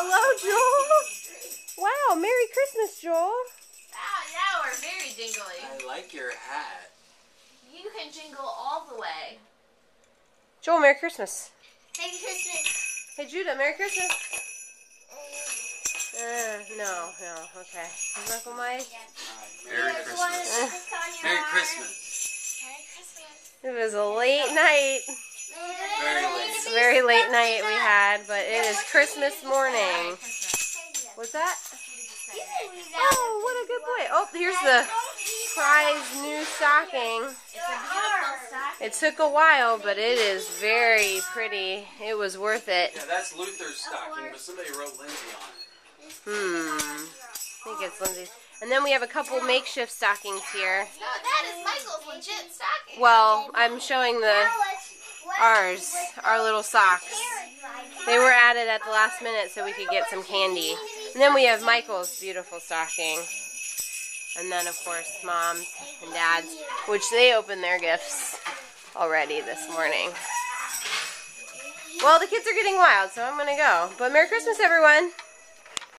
Hello, Joel. Wow, Merry Christmas, Joel. Ah, now we're very jingly. I like your hat. You can jingle all the way. Joel, Merry Christmas. Merry Christmas. Hey, Judah, Merry Christmas. Uh, no, no, okay. Is Uncle Mike? Merry Christmas. Merry Christmas. Merry Christmas. It was a late night. Very late. Very late night we had, but it is Christmas morning. What's that? Oh, what a good boy. Oh, here's the prize new stocking. It's a beautiful stock. It took a while, but it is very pretty. It was worth it. Yeah, that's Luther's stocking, but somebody wrote Lindsay on it. Hmm. I think it's Lindsay's. And then we have a couple makeshift stockings here. No, that is Michael's legit stocking. Well, I'm showing the ours, our little socks. They were added at the last minute so we could get some candy. And then we have Michael's beautiful stocking. And then, of course, mom's and dad's, which they opened their gifts already this morning. Well, the kids are getting wild, so I'm going to go. But Merry Christmas, everyone.